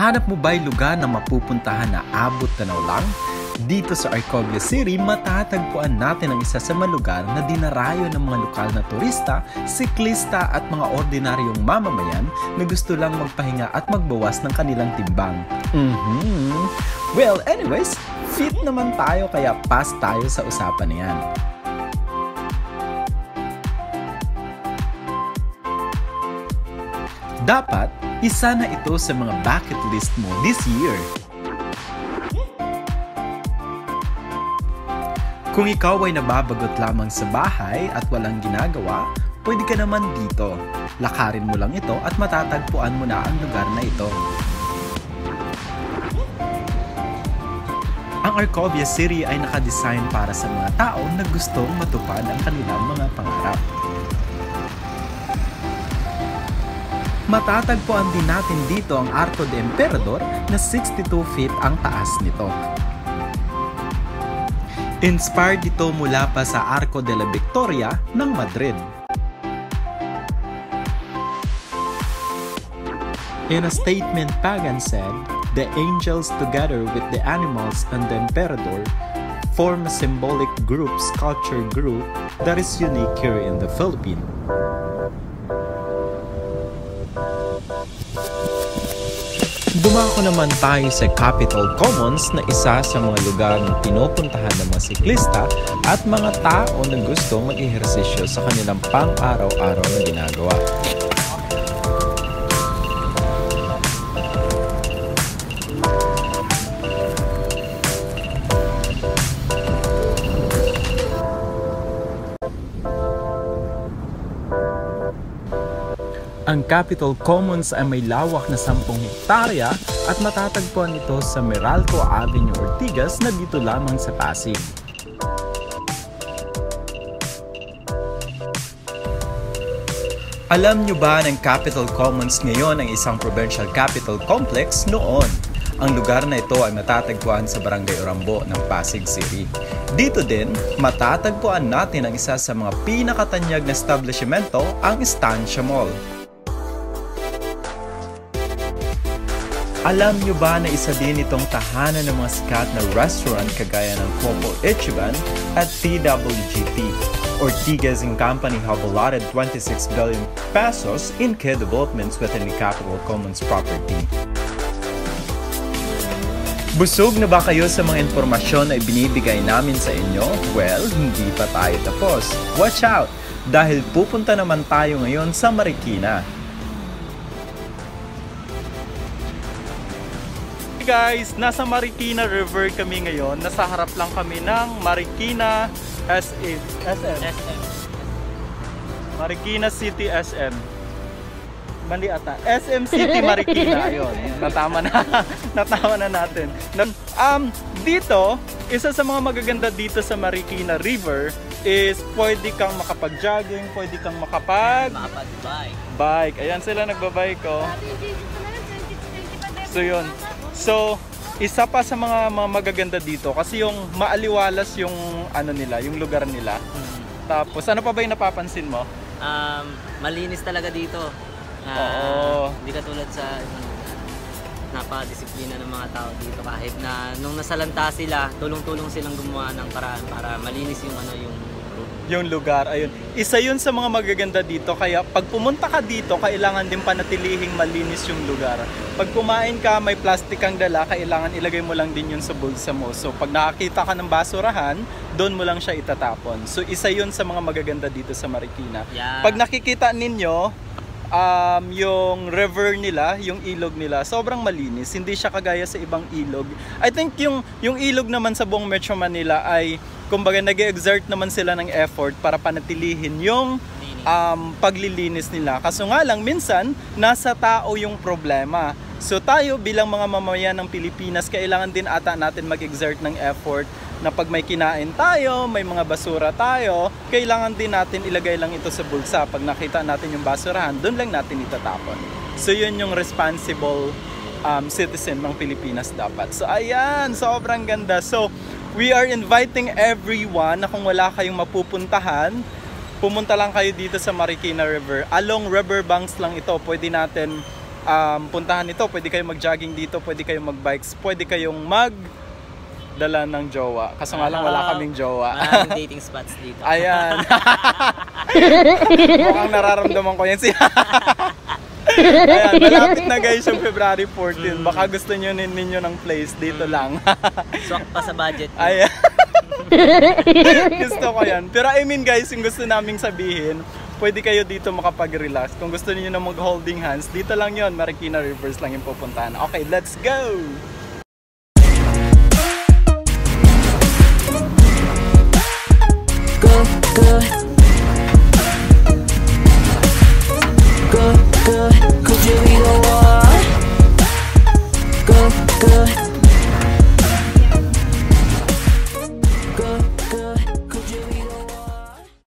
Hanap mo ba'y lugar na mapupuntahan na abot tanaw lang? Dito sa Arcovia City, matatagpuan natin ang isa sa mga lugar na dinarayo ng mga lokal na turista, siklista at mga ordinaryong mamamayan na gusto lang magpahinga at magbawas ng kanilang timbang. Mhm. Well, anyways, fit naman tayo kaya pass tayo sa usapan na yan. Dapat, isa na ito sa mga bucket list mo this year. Kung ikaw ay nababagot lamang sa bahay at walang ginagawa, pwede ka naman dito. Lakarin mo lang ito at matatagpuan mo na ang lugar na ito. Ang Arcovia City ay nakadesign para sa mga tao na gustong matupad ang kanilang mga pangarap. Matatagpuan din natin dito ang Arco de Emperador na 62 feet ang taas nito. Inspired ito mula pa sa Arco de la Victoria ng Madrid. In a statement, Pagan said, The angels together with the animals and the emperador form a symbolic group sculpture group that is unique here in the Philippines. Dumako naman tayo sa Capitol Commons na isa sa mga lugar na pinupuntahan ng mga siklista at mga tao na gusto mag-ehersisyo sa kanilang pang-araw-araw na ginagawa. Ang Capitol Commons ay may lawak na 10 hektarya at matatagpuan ito sa Meralco Avenue Ortigas na dito lamang sa Pasig. Alam nyo ba ng Capitol Commons ngayon ang isang provincial capital complex noon? Ang lugar na ito ay matatagpuan sa Barangay Orambo ng Pasig City. Dito din, matatagpuan natin ang isa sa mga pinakatanyag na establishmento, ang Estancia Mall. Alam nyo ba na isa din itong tahanan ng mga sikat na restaurant kagaya ng Coco Ichiban at TWGT? Ortigas and Company have allotted 26 billion pesos in key developments within the Capital Commons property. Busog na ba kayo sa mga impormasyon na ibinibigay namin sa inyo? Well, hindi pa tayo tapos. Watch out! Dahil pupunta naman tayo ngayon sa Marikina. Hey guys, nasa Marikina River kami ngayon. Nasa harap lang kami ng Marikina SM. SM. SM. Marikina City SM. Mali ata. SM City Marikina. Ayun. Natama na. Natama na natin. Um, dito, isa sa mga magaganda dito sa Marikina River is pwede kang makapag-jogging, pwede kang makapag Makapag-bike. bike. Ayan sila nagbabike ko. So yun. So, isa pa sa mga, mga magaganda dito kasi yung maaliwalas yung ano nila, yung lugar nila. Tapos ano pa ba yung napapansin mo? Um, malinis talaga dito. Ah, Oo. Hindi katulad sa. Napaka-disiplina ng mga tao dito kahit na nung nasalanta sila, tulong-tulong silang gumawa ng paraan para malinis yung ano yung. Yung lugar. Ayun. Isa yun sa mga magaganda dito. Kaya pag pumunta ka dito, kailangan din panatilihing malinis yung lugar. Pag kumain ka, may plastic kang dala, kailangan ilagay mo lang din yun sa bulsa mo. So pag nakakita ka ng basurahan, doon mo lang siya itatapon. So isa yun sa mga magaganda dito sa Marikina. Yeah. Pag nakikita ninyo, um, yung river nila, yung ilog nila, sobrang malinis. Hindi siya kagaya sa ibang ilog. I think yung, yung ilog naman sa buong Metro Manila ay, kumbaga, nag exert naman sila ng effort para panatilihin yung um, paglilinis nila. Kaso nga lang, minsan, nasa tao yung problema. So tayo bilang mga mamamayan ng Pilipinas, kailangan din ata natin mag-exert ng effort na pag may kinain tayo, may mga basura tayo, kailangan din natin ilagay lang ito sa bulsa. Pag nakita natin yung basurahan, doon lang natin itatapon. So yun yung responsible um, citizen ng Pilipinas dapat. So ayan, sobrang ganda. So we are inviting everyone na kung wala kayong mapupuntahan, pumunta lang kayo dito sa Marikina River. Along riverbanks lang ito, pwede natin um, puntahan ito. Pwede kayo mag-jogging dito, pwede kayong mag-bikes, pwede kayong mag dala ng jowa. Kaso nga lang wala Ah, kaming jowa. Maraming dating spots dito. Ayan. Mukhang nararamdaman ko yan. Si Ayan, malapit na guys yung February 14. Baka gusto nyo nin- ninyo ng place dito lang. Swak pa sa budget. mo. Ayan. gusto ko yan. Pero I mean guys, yung gusto naming sabihin, pwede kayo dito makapag-relax. Kung gusto niyo na mag-holding hands, dito lang yon Marikina Rivers lang yung pupuntahan. Okay, let's go! Go, go,